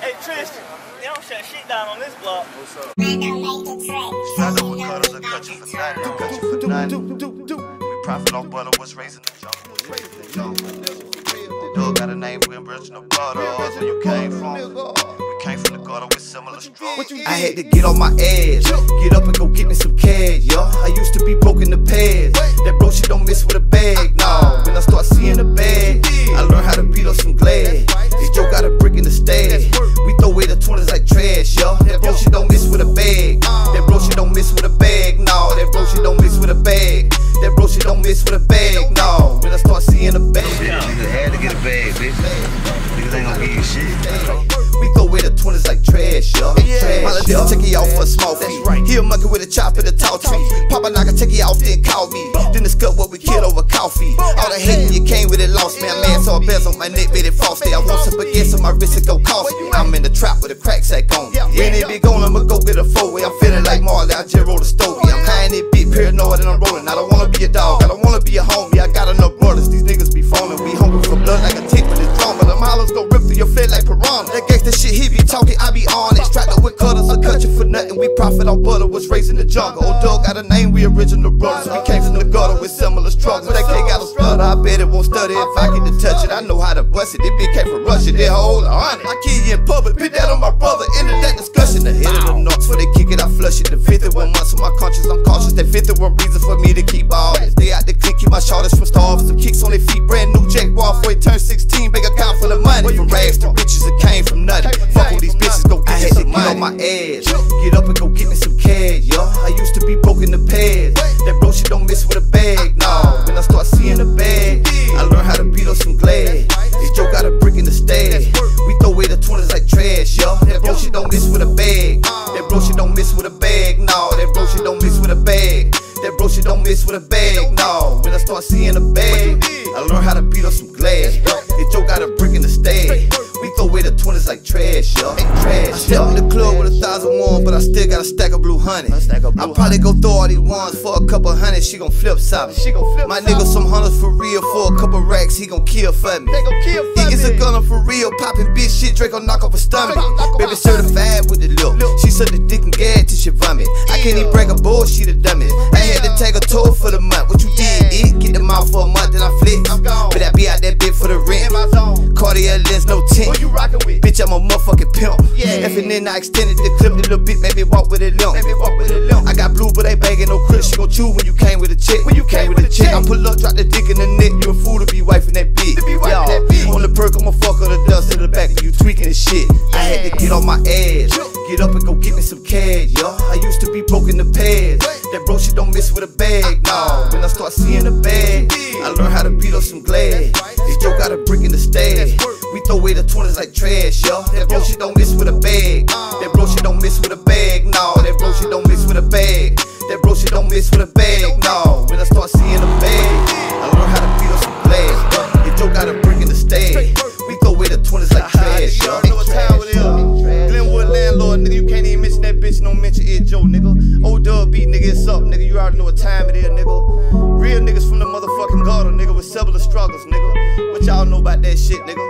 Hey Tristan, they don't shut shit down on this block. What's up? Struggle with cutters, I cut you for nothing. I cut you for nothing. We profit off butter, what's raising the jungle? What's raising the jungle? Dog got a name, we original butter. Where you came from? We came from the gutter with similar struggles. I had to get on my ass, get up and go Niggas ain't gonna give you shit. We throw away the 20s like trash, yo. Oh, trash, My little take you out for a small fee. Right. He a monkey with a chop in the tall tree. Papa knock take you out, then call me. Then discuss what we killed over coffee. All the hating you came with it lost, me. man. Man, saw a bezel on my neck, made it frosty. I want some baguettes on my wrist, it go cost me. I'm in the trap with a crack sack on. me. When it be gone, I'ma go get a four way. I'm feeling like Marley, I just rolled a stogie. I'm high in it, talking, I be on it. Strapped up with cutters, I cut you for nothing. We profit on butter, was raised in the jungle. Old dog got a name, we original brothers. We came from the gutter with similar struggles. That kid got a stutter, I bet it won't stutter if I get to touch it. I know how to bust it. This bitch came from Russia, they hold a hundred. I kill you in public, put that on my brother. End of that discussion, the head of the nuts. For they kick it, I flush it. The 51 months of my conscience, I'm cautious. That 51 reason for me to keep all this. Stay out the clique, keep my shoulders from starving. Some kicks on their feet, brand new Jack Jaguar before he turned 16. Big account full of money. From rags to riches, my ass, get up and go get me some cash, yo. I used to be broke in the past. That bro shit don't miss with a bag, no. When I start seeing the bag, I learn how to beat up some glass. This Joe got a brick in the stash. We throw away the 20s like trash, yo. That bro shit don't miss with a bag. That bro shit don't miss with a bag, no. That bro shit don't miss with a bag. That bro shit don't miss with a bag, no. When I start seeing the bag, I learn how to beat up some glass. This Joe got a brick in the stash. We throw away the 20s like trash, yo. Ain't Trash, I step in the club with a thousand one, but I still got a stack of blue honey. I probably go throw all these ones for a couple hundred. She gon' flip sop. She gon' flip My nigga some hunters for real for a couple racks. He gon' kill for me. He gets a gunner for real, popping bitch shit. Draco knock off a stomach. Baby certified with the lip. She suck the dick and gag till she vomit. I can't even break a bullshit a dummy. I had to take a tour for the month. Motherfucking pimp. Yeah. If and then I extended the clip a little bit, maybe walk with a limp. Maybe walk with a limp. I got blue, but ain't bagging no crisp. She gon' chew when you came with a chick. When you came with a chick. I pull up, drop the dick in the neck. You a fool to be wifing that bitch. To be wifing that bitch. On the perk, I'ma fuck her the dust in the back of you tweaking and shit. I had to get on my ass. Get up and go get me some cash, yo. I used to be broke in the past. That bro shit don't miss with a bag, uh-uh. no. When I start seeing the bag, I learn how to beat up some glass. This Joe got a brick in the stash. We throw away the 20s like trash, yo. That bro shit don't miss with a bag. That bro shit don't miss with a bag, no. That bro shit don't miss with a bag. That bro shit don't miss with a bag, no. When I start seeing the bag, I learned how to beat up some glass. This Joe got a brick in the stash. We throw away the 20s like trash, You yo. know what time it is. Glenwood landlord, nigga, you can't even mention that bitch, no mention it, Joe, nigga. Old dub beat, nigga, it's up, nigga. You already know what time it is, nigga. Real niggas from the motherfucking gutter, nigga, with several struggles, nigga. What y'all know about that shit, nigga? Get you some motherfucking money, nigga.